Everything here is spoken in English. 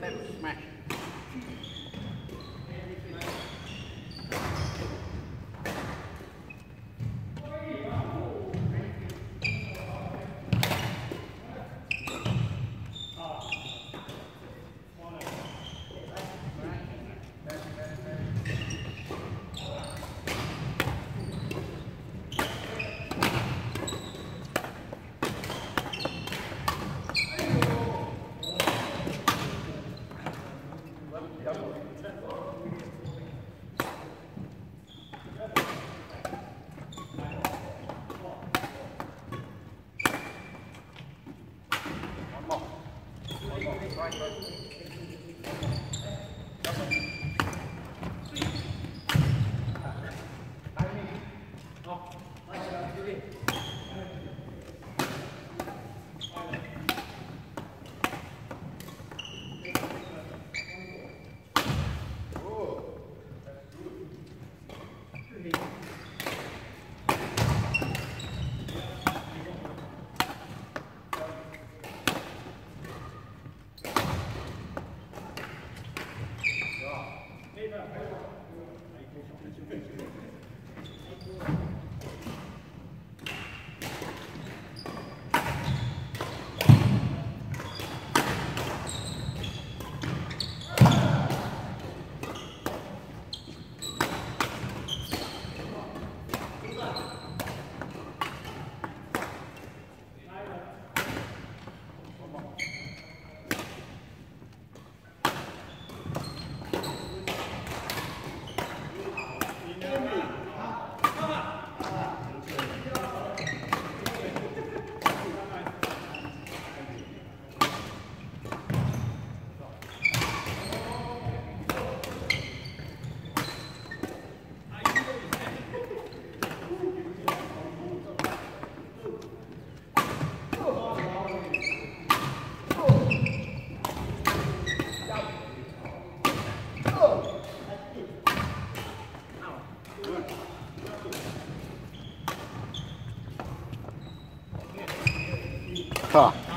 对，买。Huh.